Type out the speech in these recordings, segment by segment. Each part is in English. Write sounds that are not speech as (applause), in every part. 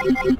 Sherry! (laughs)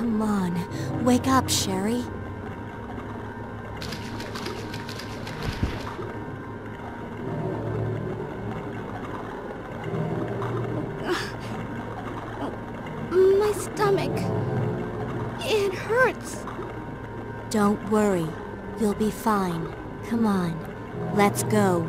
Come on, wake up, Sherry. My stomach... It hurts. Don't worry. You'll be fine. Come on. Let's go.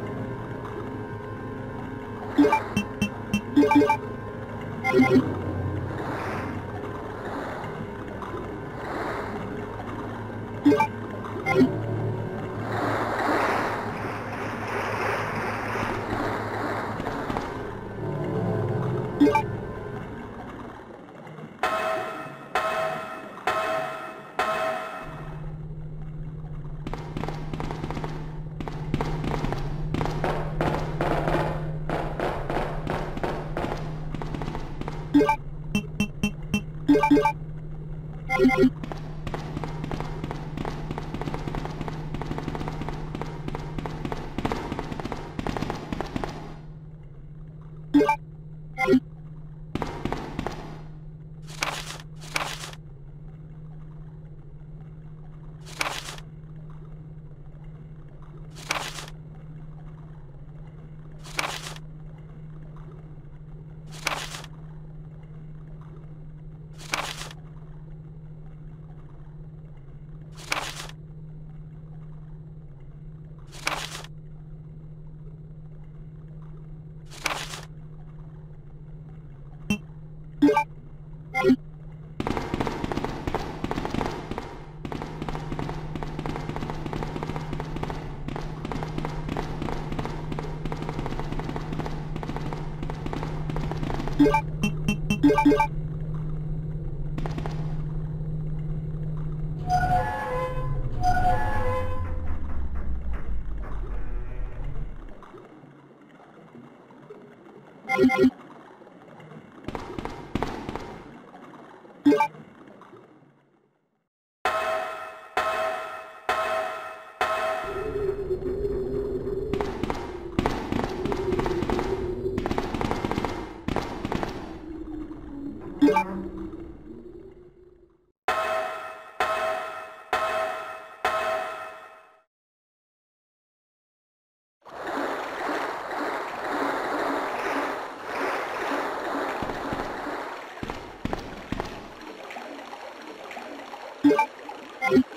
Yeah. Thank you.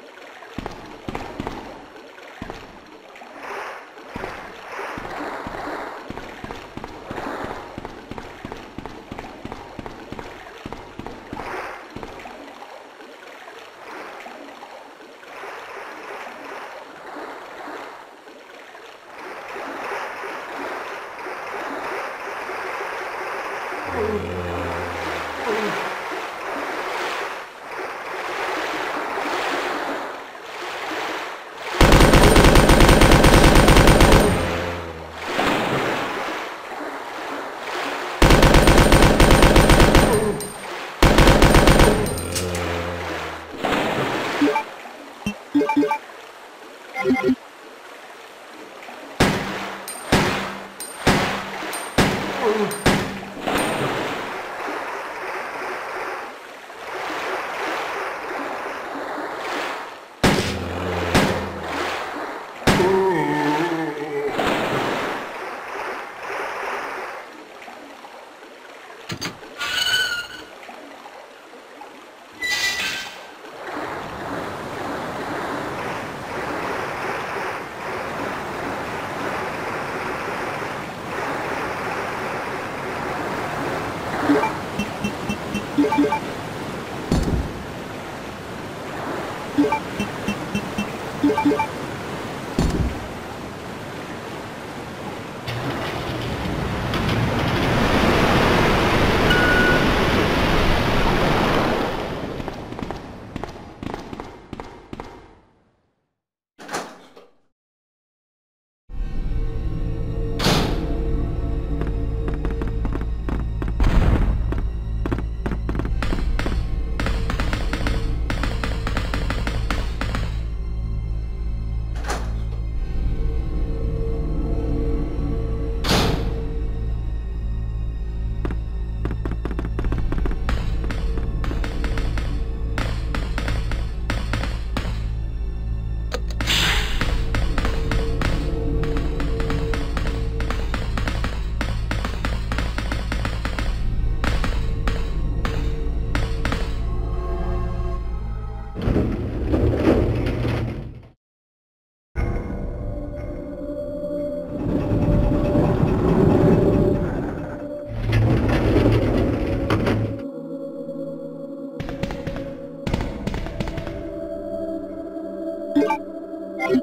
Thank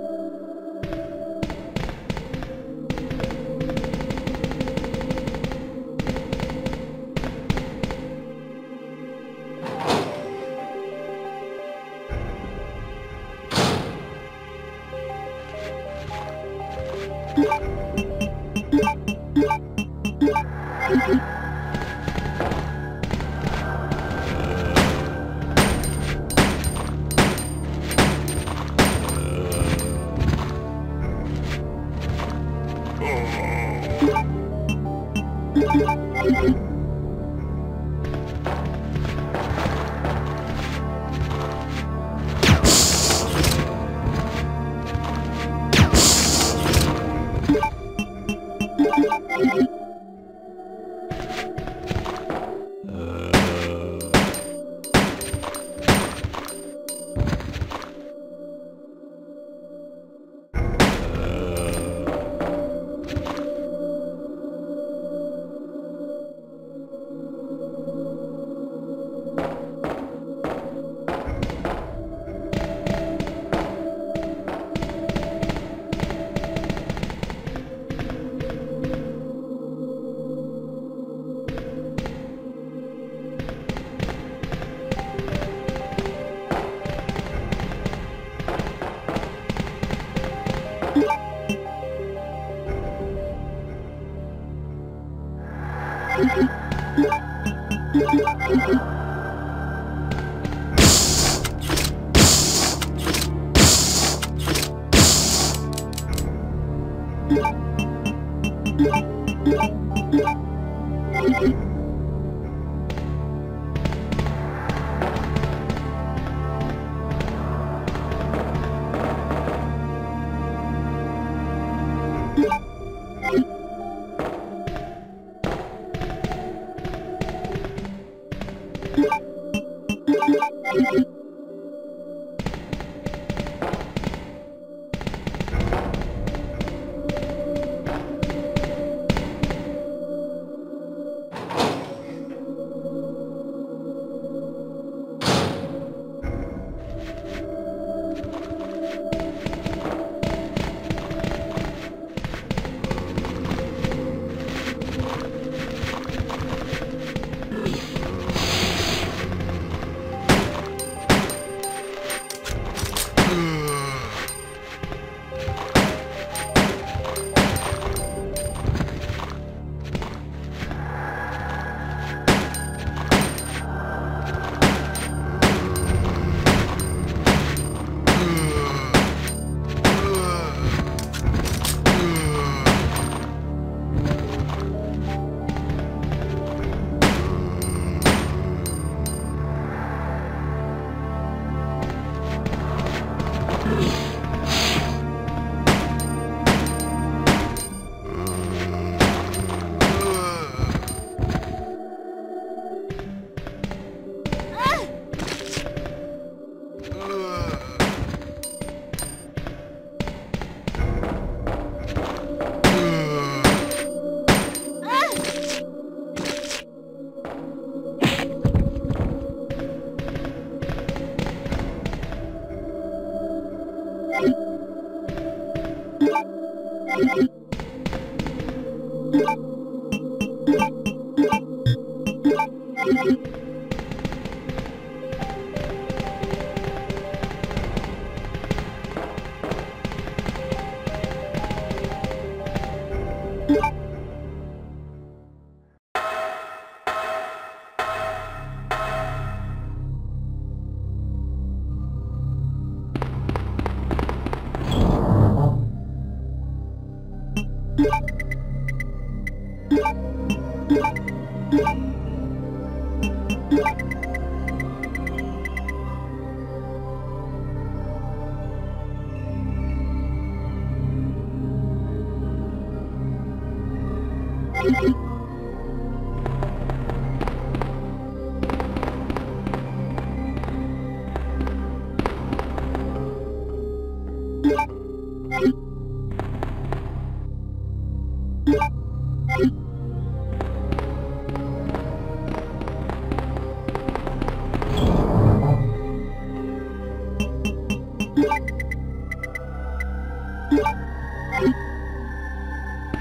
you. Thank.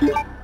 you